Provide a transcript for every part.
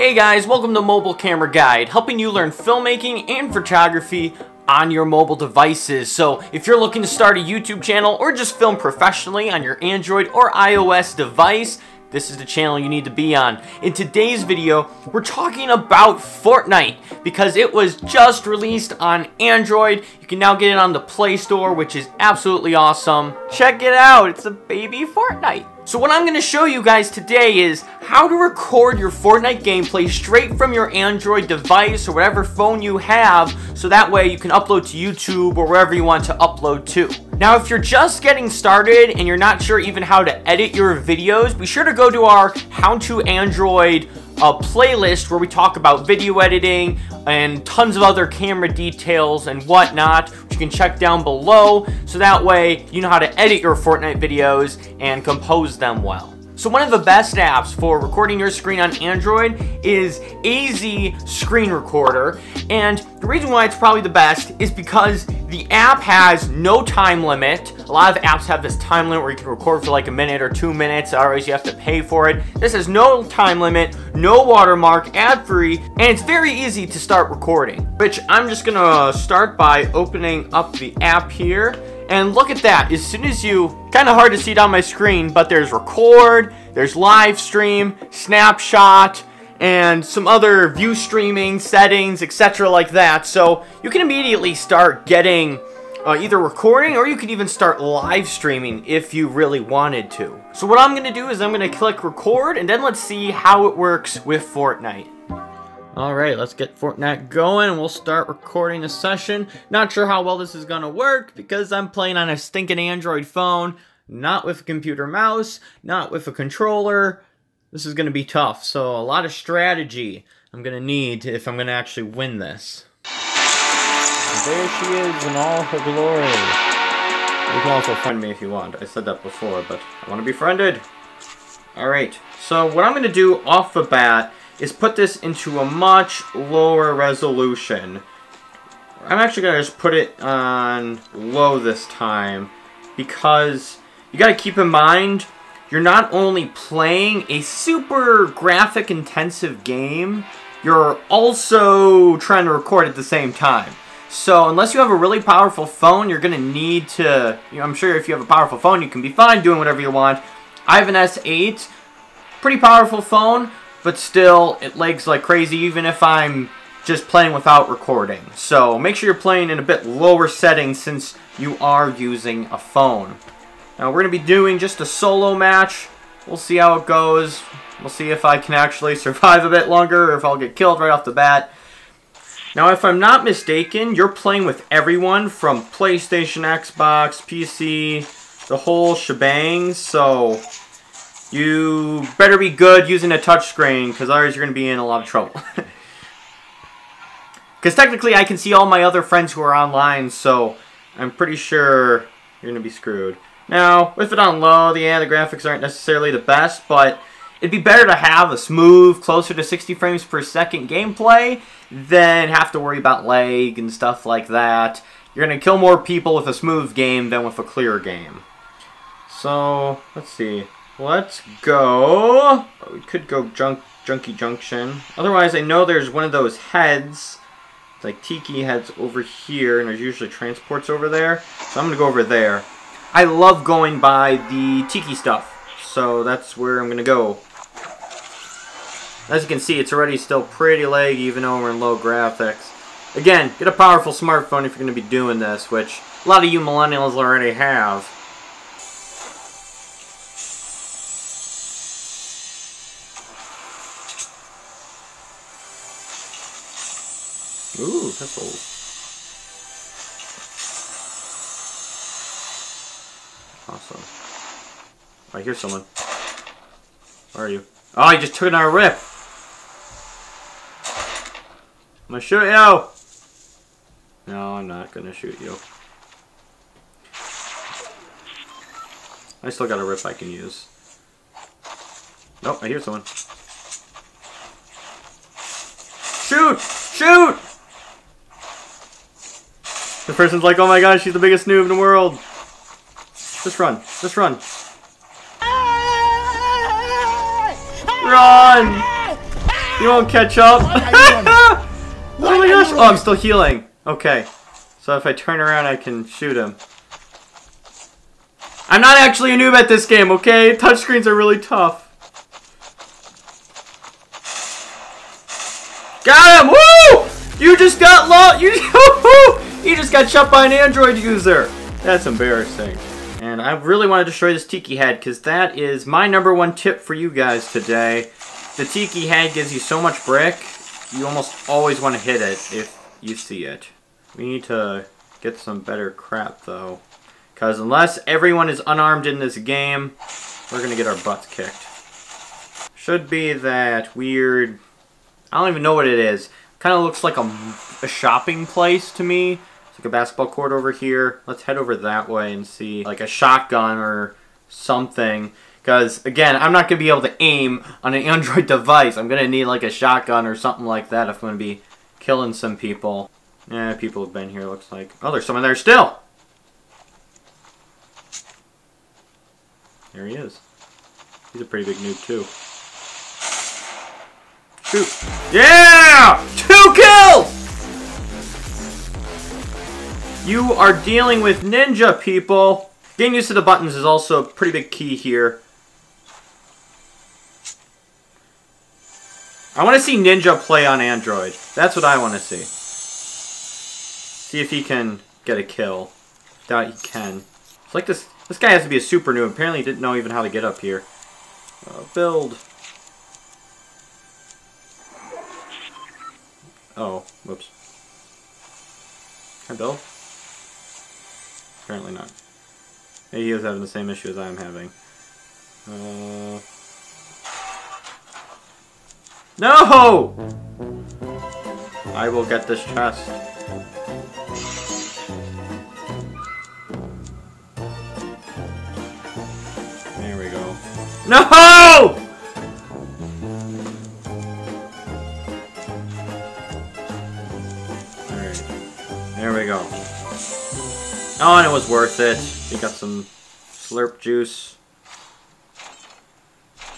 Hey guys, welcome to Mobile Camera Guide, helping you learn filmmaking and photography on your mobile devices. So if you're looking to start a YouTube channel or just film professionally on your Android or iOS device, this is the channel you need to be on. In today's video, we're talking about Fortnite because it was just released on Android. You can now get it on the Play Store, which is absolutely awesome. Check it out, it's a baby Fortnite. So what I'm going to show you guys today is how to record your Fortnite gameplay straight from your Android device or whatever phone you have so that way you can upload to YouTube or wherever you want to upload to. Now if you're just getting started and you're not sure even how to edit your videos, be sure to go to our How to Android a playlist where we talk about video editing and tons of other camera details and whatnot, which you can check down below, so that way you know how to edit your Fortnite videos and compose them well. So one of the best apps for recording your screen on Android is AZ Screen Recorder. And the reason why it's probably the best is because the app has no time limit. A lot of apps have this time limit where you can record for like a minute or two minutes, otherwise you have to pay for it. This has no time limit, no watermark, ad-free, and it's very easy to start recording. Which I'm just gonna start by opening up the app here and look at that, as soon as you, kind of hard to see it on my screen, but there's record, there's live stream, snapshot, and some other view streaming settings, etc. like that. So you can immediately start getting uh, either recording or you can even start live streaming if you really wanted to. So what I'm going to do is I'm going to click record and then let's see how it works with Fortnite. Alright, let's get Fortnite going. We'll start recording a session. Not sure how well this is to work because I'm playing on a stinking Android phone, not with a computer mouse, not with a controller. This is to be tough, so a lot of strategy I'm to need if I'm to actually win this. There she is in all her glory. You can also friend me if you want. I said that before, but I want to be friended. Alright, so what I'm to do off the bat is put this into a much lower resolution. I'm actually going to just put it on low this time because you got to keep in mind you're not only playing a super graphic intensive game, you're also trying to record at the same time. So unless you have a really powerful phone, you're going to need to, you know, I'm sure if you have a powerful phone, you can be fine doing whatever you want. I have an S8, pretty powerful phone, but still, it lags like crazy even if I'm just playing without recording. So make sure you're playing in a bit lower settings since you are using a phone. Now we're going to be doing just a solo match. We'll see how it goes. We'll see if I can actually survive a bit longer or if I'll get killed right off the bat. Now if I'm not mistaken, you're playing with everyone from PlayStation, Xbox, PC, the whole shebang. So you better be good using a touchscreen, because otherwise you're going to be in a lot of trouble. Because technically I can see all my other friends who are online, so I'm pretty sure you're going to be screwed. Now, with it on low, the, yeah, the graphics aren't necessarily the best, but it'd be better to have a smooth, closer to 60 frames per second gameplay than have to worry about lag and stuff like that. You're going to kill more people with a smooth game than with a clear game. So, let's see. Let's go. Oh, we could go junk, Junkie Junction. Otherwise, I know there's one of those heads, It's like Tiki heads over here, and there's usually transports over there. So I'm going to go over there. I love going by the Tiki stuff, so that's where I'm going to go. As you can see, it's already still pretty laggy, even though we're in low graphics. Again, get a powerful smartphone if you're going to be doing this, which a lot of you millennials already have. Ooh, pistols. Awesome. I hear someone. Where are you? Oh, I just took another rip! I'm gonna shoot you! No, I'm not gonna shoot you. I still got a rip I can use. Nope, I hear someone. Shoot! Shoot! The person's like, oh my gosh, she's the biggest noob in the world. Just run. Just run. Run! You won't catch up. oh my gosh! Oh, I'm still healing. Okay. So if I turn around, I can shoot him. I'm not actually a noob at this game, okay? Touchscreens are really tough. Got him! Woo! You just got lost. You, just got shot by an Android user. That's embarrassing. And I really want to destroy this Tiki head because that is my number one tip for you guys today. The Tiki head gives you so much brick, you almost always want to hit it if you see it. We need to get some better crap though. Because unless everyone is unarmed in this game, we're going to get our butts kicked. Should be that weird... I don't even know what it is. Kind of looks like a, a shopping place to me. Like a basketball court over here. Let's head over that way and see like a shotgun or something. Because, again, I'm not going to be able to aim on an Android device. I'm going to need like a shotgun or something like that if I'm going to be killing some people. Yeah, people have been here, looks like. Oh, there's someone there still! There he is. He's a pretty big noob, too. Shoot. Yeah! You are dealing with ninja, people. Getting used to the buttons is also a pretty big key here. I want to see Ninja play on Android. That's what I want to see. See if he can get a kill. Doubt he can. It's like this this guy has to be a super new. Apparently didn't know even how to get up here. Uh, build. Oh, whoops. Can I build? Apparently not. He is having the same issue as I'm having. Uh... No! I will get this chest. There we go. No! Oh, and it was worth it. We got some slurp juice.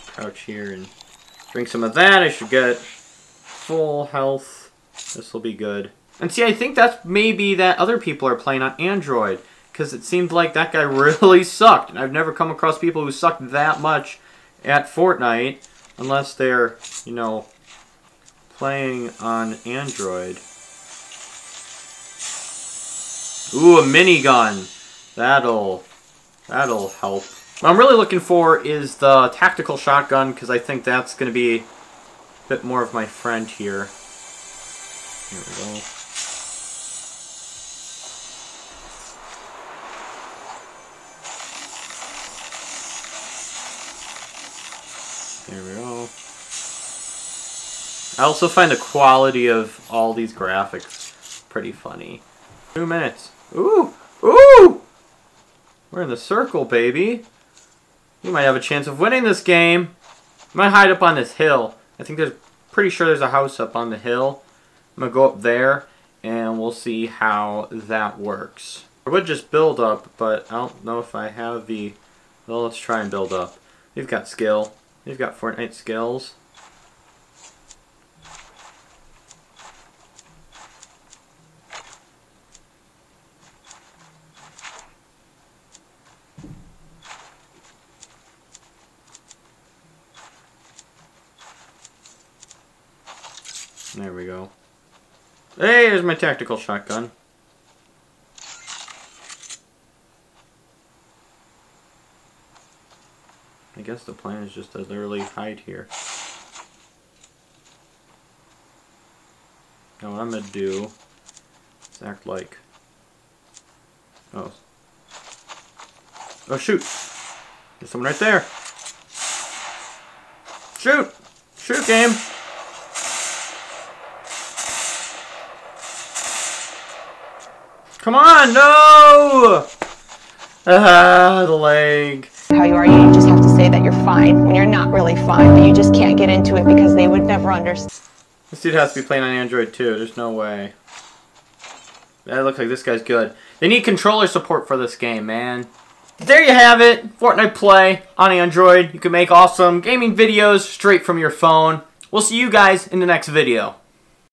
Crouch here and drink some of that. I should get full health. This will be good. And see, I think that's maybe that other people are playing on Android. Because it seemed like that guy really sucked. And I've never come across people who sucked that much at Fortnite. Unless they're, you know, playing on Android. Ooh, a minigun. That'll, that'll help. What I'm really looking for is the tactical shotgun, because I think that's going to be a bit more of my friend here. Here we go. There we go. I also find the quality of all these graphics pretty funny. Two minutes. Ooh! Ooh! We're in the circle, baby. You might have a chance of winning this game. I might hide up on this hill. I think there's pretty sure there's a house up on the hill. I'm gonna go up there and we'll see how that works. I would just build up, but I don't know if I have the... Well, let's try and build up. We've got skill. We've got Fortnite skills. There we go. Hey, there's my tactical shotgun. I guess the plan is just to literally hide here. Now what I'm gonna do is act like... Oh. Oh shoot! There's someone right there! Shoot! Shoot game! Come on, no! Ah, the leg. How you are, you just have to say that you're fine when you're not really fine, but you just can't get into it because they would never understand. This dude has to be playing on Android too. There's no way. That looks like this guy's good. They need controller support for this game, man. There you have it. Fortnite Play on Android. You can make awesome gaming videos straight from your phone. We'll see you guys in the next video.